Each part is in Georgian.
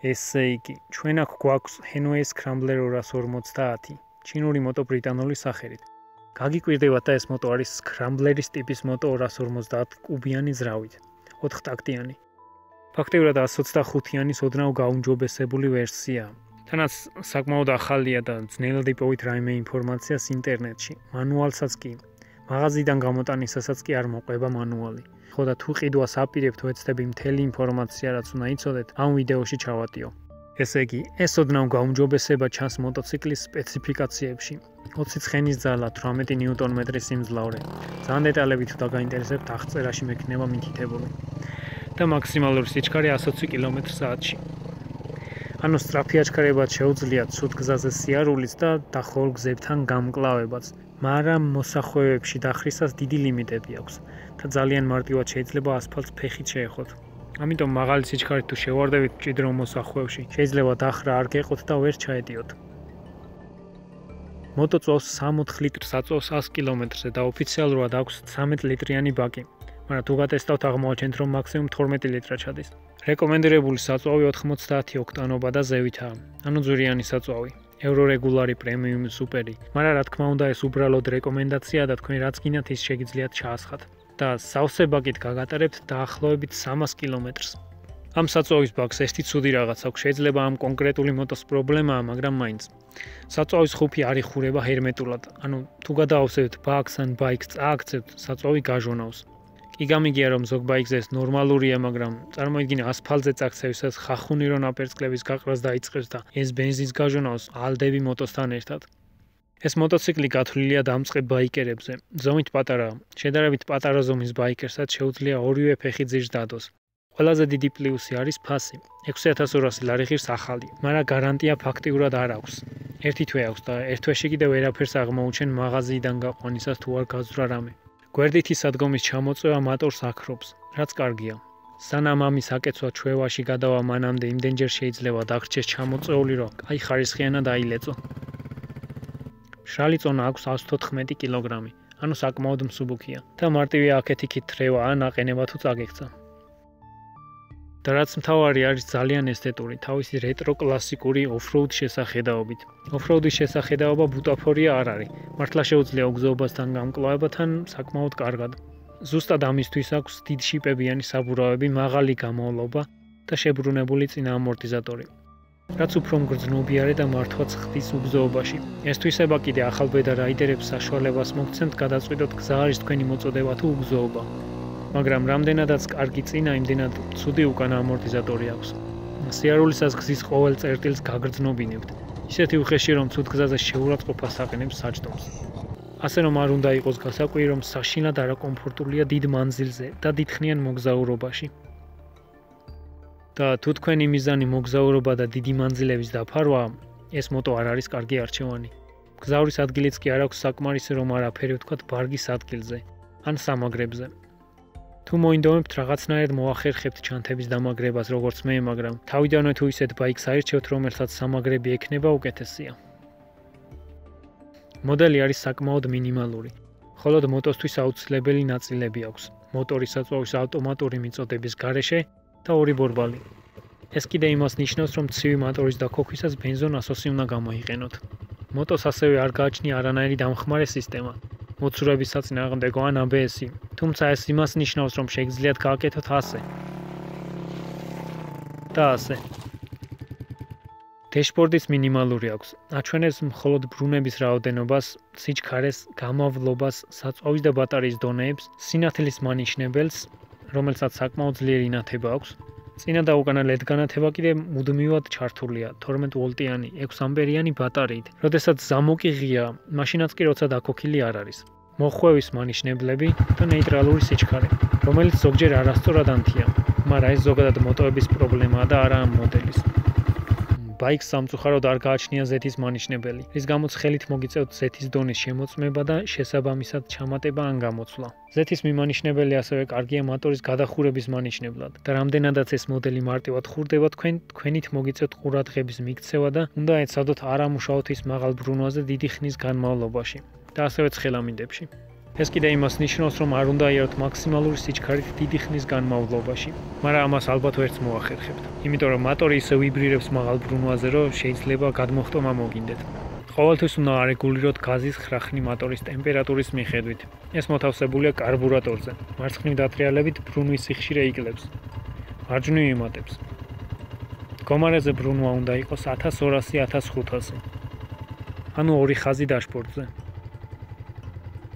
ესე იგი, ჩვენ აქ გვაქვს Henway Scrambler 250, ჩინური მოტო ბრიტანული სახელით. გაგიკვირდებათ და ეს მოტო არის Scrambler-ის ტიპის მოტო 250 კუბიანი ზრავით, 4 ტაქტიანი. ფაქტიურად 125-იანის ოდნავ გაუნჯობესებული ვერსია. თანაც საკმაოდ ახალია და ძნელად იპოვით რაიმე ინფორმაციას ინტერნეტში. მანუალსაც კი მაღაზიიდან გამოტანისასაც კი არ მოყვება მანუალი. ხო და თუ ყიდვას აპირებთ ვეცდები მთელი ინფორმაცია რაც უნდა იცოდეთ ამ ვიდეოში ჩავატიო. ესე იგი, ეს ოდნავ გაუმჯობესება ჩანს მოტოციკლის სპეციფიკაციებში. 20 ცხენის ძალა, 18 ნიუტონ-მეტრის სიმძლავრე. ძალიან დეტალები თუ დაგაინტერესებთ, აღწერაში მექნება მითითებული. და მაქსიმალური სიჩქარე 120 კმ/სთ. ანუ სწრაფი აჩქარებაც შეუძლიათ ცუდ გზაზე სიარულიც და დახოლ გზებთან გამკლავებაც. მაგრამ მოსახვევებში დახრისას დიდი ლიმიტები აქვს და ძალიან მარტივად შეიძლება ასფალტს ფეხით შეეხოთ. ამიტომ მაღალი სიჩქარით თუ შევარდებით ჭიდრო მოსახვევში, შეიძლება დახრა არ გეყოთ და ვერ ჩაედიოთ. მოტო წავს 60 ლიტრს აწვავს 100 კილომეტრზე და ოფიციალურად აქვს 13 ליტრიანი ბაკი. მაგრამ თუ გატესტავთ აღმოაჩენთ რომ მაქსიმუმ 12 ლიტრა ჩადის. რეკომენდირებული საწვავი 90 ოქტანობა და ზევითაა. ანუ ძვირიანი საწვავი. ევრო რეგულარი პრემიუმ სუპერი. მაგრამ რა თქმა უნდა ეს უბრალოდ რეკომენდაციაა და თქვენ რაც გინდათ ის შეგიძლიათ ჩაასხათ. და სავსე ბაკით გაგატარებთ დაახლოებით 300 კილომეტრს. ამ საწვავის ბაკს ესეთი ცუდი რაღაც აქვს, შეიძლება ამ კონკრეტული მოტოს პრობლემაა, მაგრამ მაინც. საწვავის ხუფი არ იხურება ჰერმეტულად. ანუ თუ გადაავსებთ ბაკს ან ბაიკს წააქცევთ, საწვავი გაჟონავს. იგამიგია რომ ზოგ ბაიკზე ეს ნორმალურია, მაგრამ წარმოიდგინე ასფალტზე წაქცევისას ხახუნი რომ აპერწკლების გაყრას დაიწყებს და ეს ბენზინს გაჟონავს ალდები მოტოსთან ერთად. ეს მოტოციკლი გათვლილია დამწყებ ბაიკერებზე. ზომით პატარა, შედარებით პატარა ზომის ბაიკერსაც შეუძლია ორივე ფეხი ძირს დადოს. ყველაზე დიდი პლუსი არის ფასი. 6200 ლარიხის ახალი, მაგრამ გარანტია ფაქტიურად არ აქვს. ერთი თვე აქვს და ერთ თვეში კიდევ ვერაფერს აღმოუჩენ მაღაზიიდან გაყვანისას თუ არ გაძვრა რამე. გვერდითი სადგომის ჩამოწევა მატორს აქრობს, რაც კარგია. სანამ ამის აკეცვა ჩვევაში გადავა მანამდე იმდენჯერ შეიძლება დაგრჩეს ჩამოწეული, რომ აი ხარისხიანად აილეწო. შალი წონა აქვს 114 კილოგრამი, ანუ საკმაოდ მსუბუქია და მარტივი აკეთიქით თრევა ან აყენება თუ წაგექცა. და რაც მთავარი არის ძალიან ესთეტური, თავისი რეტრო კლასიკური ოფროუდ შესახედაობით. ოფროუდის შესახედაობა ბუტაფორია არ არის. მართლა შეუძლია უგზოობასთან გამკლავებათან საკმაოდ კარგად. ზუსტად ამისთვის აქვს დიდ შიპებიანი საბურავები, მაღალი გამოვლობა და შებრუნებული წინა ამორტიზატორი. რაც უფრო მგრძნობიარე და მართვაც ხდის უგზოობაში. ეს თვისება კიდე ახალბედა რაიდერებს საშუალებას მოგცემთ გადაწყვიტოთ გზა არის თქვენი მოწოდება თუ უგზოობა. მაგრამ რამდენადაც კარგი წინა იმდენად ცუდი უკანა ამორტიზატორი აქვს. სიარულისას გზის ყოველ წერტილს გაგრძნობინებთ. ისეთი უხეში რომ ცუდ გზაზე შეურაცხყოფას აყენებს საჭდომს. ასე რომ არ უნდა იყოს გასაკვირი რომ საშინლად არაკომფორტულია დიდ მანძილზე და დიდხნიან მოგზაურობაში. და თუ თქვენი მიზანი მოგზაურობა და დიდი მანძილების დაფარვა, ეს მოტო არ არის კარგი არჩევანი. გზავრის ადგილიც კი არ აქვს საკმარისი რომ არაფერი ვთქვათ ბარგის ადგილზე ან სამაგრებზე. თუ მოინდომებთ რაღაცნაირად მოახერხებთ ჩანთების დამაგრებას როგორც მე, მაგრამ თავიდანვე თუ ისეთ ბაიკს აირჩევთ, რომელსაც სამაგრები ექნება, უკეთესია. მოდელი არის საკმაოდ მინიმალური. ხოლო მოტოსთვის აუცილებელი ნაწილები აქვს: მოტორის საწვავის ავტომატური მიწოდების გარეშე და ორი ბორბალი. ეს კიდე იმას ნიშნავს, რომ ცივი მოტორის დაქოქვისას ბენზონ ასოსი უნდა გამოიყენოთ. მოტოს ასევე არ გააჩნია არანაირი დამხმარე სისტემა. მოცურების საწინააღმდეგო ან ABS-ი. თუმცა ეს იმას ნიშნავს, რომ შეგიძლიათ გააკეთოთ ასე. და ასე. დეშბორდის მინიმალური აქვს. აჩვენებს მხოლოდ ბრუნების რაოდენობას, სიჩქარეს, გამავლობას, საწვავის და ბატარეის დონეებს, სინათლის მანიშნებელს, რომელსაც საკმაოდ ძლიერი ნათება აქვს. წინა და უკანა LED განათება კიდე მუდმივად ჩართულია 12 ვოლტიანი 6 ამპერიანი ბატარეით. როდესაც ზამოკი ღია, მაშინაც კი როცა დაქოქილი არ არის. მოხვევის მანიშნებლები და ნეიტრალური სიჩქარე, რომელიც ზოგჯერ არასწორად ანთია, მაგრამ ეს ზოგადად მოტოების პრობლემაა და არა ამ მოდელის. ბაიქს სამწუხაროდ არ გააჩნია ზეთის მანიშნებელი, რის გამოც ხელით მოგიწევთ ზეთის დონის შემოწმება და შესაბამისად ჩამატება ან გამოცვლა. ზეთის მიმანიშნებელი ასევე კარგია მოტორის გადახურების მანიშნებლად და რამდენადაც ეს მოდელი მარტივად ხურდება თქვენ, თქვენით მოგიწევთ ყურადღების მიქცევა და უნდა ეცადოთ არამუშაოთ ის მაღალ ბრუნვაზე დიდი ხნის განმავლობაში და ასევე ცხელამინდებში. ეს კიდე იმას ნიშნავს, რომ არ უნდა იაროთ მაქსიმალური სიჩქარით დიდი ხნის განმავლობაში, მაგრამ ამას ალბათ ვერც მოახერხებთ. იმიტომ რომ მოტორი ისე ვიბრირებს მაღალ ბრუნვაზე, რომ შეიძლება გადმოხტომა მოგინდეთ. ყოველთვის უნდა არეგულიროთ გაზის ხრახნი მოტორის ტემპერატურის მიხედვით. ეს მოთავსებულია კარბურატორზე. მარცხნივ დატრიალებით ბრუნვის სიხშირე იკლებს. მარჯვნივ იმატებს. კომარეზე ბრუნვა უნდა იყოს 1200-1500. ანუ ორი ხაზი დაშპორტზე.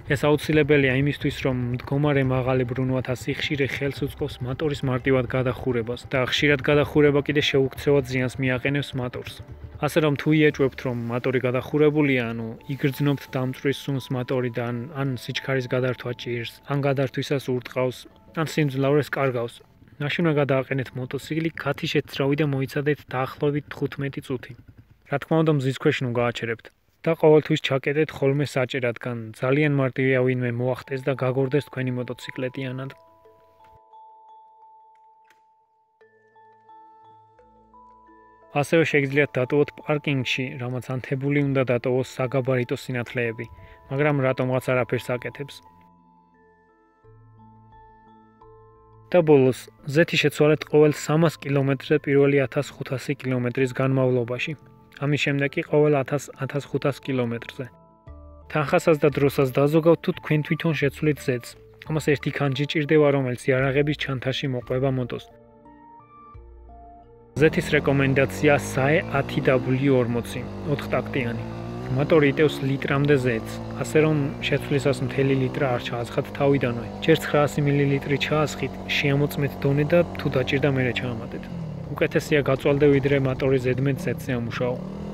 ეს აუცილებელია იმისთვის, რომ მდგომარე მაღალი ბრუნვათა სიხშირე ხელს უწყობს მოტორის მარტივად გადახურებას და ხშირად გადახურება კიდე შეუქცევად ზიანს მიაყენებს მოტორს. ასე რომ თუ იეჭვებთ, რომ მოტორი გადახურებულია, ანუ იგრძნობთ დამწვრის სუნს მოტორიდან, ან სიჩქარის გადართვა ჭირს, ან გადართვისას ურტყავს, ან სიმძლავრეს კარგავს, უნდა გადააყენეთ მოტოციკლი ქათი შეცრავი და მოიცადეთ დაახლოებით 15 წუთი. რა თქმა უნდა, მზის ქვეშ ნუ გააჩერებთ. და ყოველთვის ჩაკეტეთ ხოლმე საჭირადგან. ძალიან მარტივია ვინმე მოახტეს და გაგორდეს თქვენი მოტოციკლეტიანად. ასევე შეგიძლიათ დატოვოთ პარკინგში, რამაც ანთებული უნდა დატოვოს საგაბარიტო სინათლეები, მაგრამ რატომღაც არაფერს აკეთებს. და ბოლოს, ზეთი შეცვალეთ ყოველ 300 კილომეტრზე პირველი 1500 კილომეტრის განმავლობაში. ამის შემდეგ კი ყოველ 1000-1500 კილომეტრზე. თანხასაც და დროსაც დაზოგავთ თუ თქვენ თვითონ შეცვლით ზეთს. ამას ერთი კანჯი ჭირდება, რომელიც იარაღების ჩანთაში მოყვება მოტოს. ზეთის რეკომენდაცია SAE 10W40, 4 ტაქტიანი. მოტორი იტევს ლიტრამდე ზეთს, ასე რომ შეცვლისას მთელი ლიტრა არ ჩააცხათ თავიდანვე. ჯერ 900 მლ ჩაასხით, შეამოწმეთ დონე და თუ დაჭირდა მერე ჩაამატეთ. უკეთესია გაწვალდე ვიდრე მოტორი ზედმეტ ზეთზე ამუშაო.